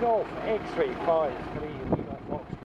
Golf X-ray 5 3